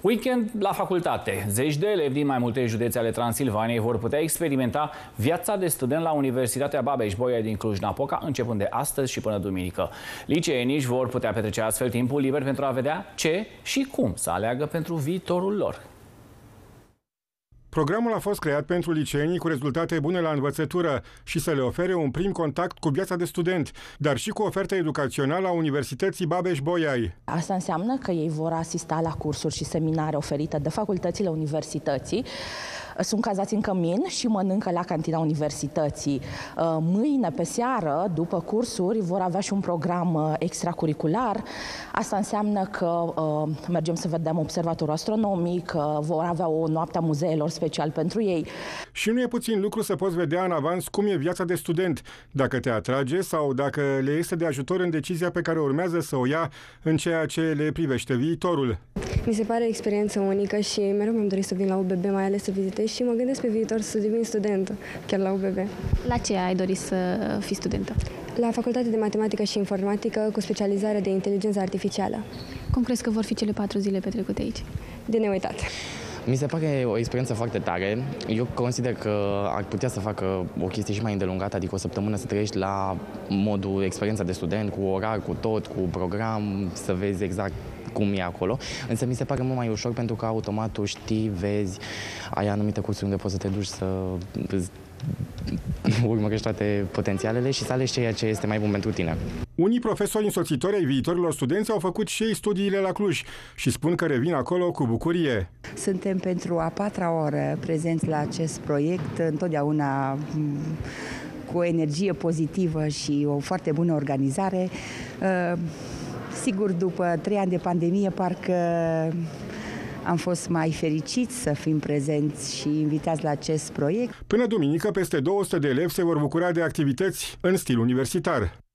Weekend la facultate. Zeci de elevi din mai multe județe ale Transilvaniei vor putea experimenta viața de student la Universitatea Babeș-Bolyai din Cluj-Napoca, începând de astăzi și până duminică. Liceenii își vor putea petrece astfel timpul liber pentru a vedea ce și cum să aleagă pentru viitorul lor. Programul a fost creat pentru liceenii cu rezultate bune la învățătură și să le ofere un prim contact cu viața de student, dar și cu oferta educațională a Universității Babeș-Bolyai. Asta înseamnă că ei vor asista la cursuri și seminare oferite de facultățile universității, sunt cazați în cămin și mănâncă la cantina universității. Uh, mâine, pe seară, după cursuri, vor avea și un program uh, extracurricular. Asta înseamnă că uh, mergem să vedem observatorul astronomic, vor avea o noapte a muzeelor special pentru ei. Și nu e puțin lucru să poți vedea în avans cum e viața de student, dacă te atrage sau dacă le este de ajutor în decizia pe care urmează să o ia în ceea ce le privește viitorul. Mi se pare o experiență unică și mereu mi-am dorit să vin la UBB, mai ales să vizitez și mă gândesc pe viitor să devin studentă, chiar la UBB. La ce ai dorit să fii studentă? La Facultatea de Matematică și Informatică cu specializare de inteligență artificială. Cum crezi că vor fi cele patru zile petrecute aici? De neuitat. Mi se pare o experiență foarte tare. Eu consider că ar putea să facă o chestie și mai îndelungată, adică o săptămână să trăiești la modul experiența de student, cu orar, cu tot, cu program, să vezi exact cum e acolo, însă mi se pare mult mai ușor pentru că automat tu știi, vezi, ai anumite cursuri unde poți să te duci să urmărești toate potențialele și să alegi ceea ce este mai bun pentru tine. Unii profesori însoțitori ai viitorilor studenți au făcut și ei studiile la Cluj și spun că revin acolo cu bucurie. Suntem pentru a patra oră prezenți la acest proiect, întotdeauna cu o energie pozitivă și o foarte bună organizare. Sigur, după trei ani de pandemie, parcă am fost mai fericiți să fim prezenți și invitați la acest proiect. Până duminică, peste 200 de elevi se vor bucura de activități în stil universitar.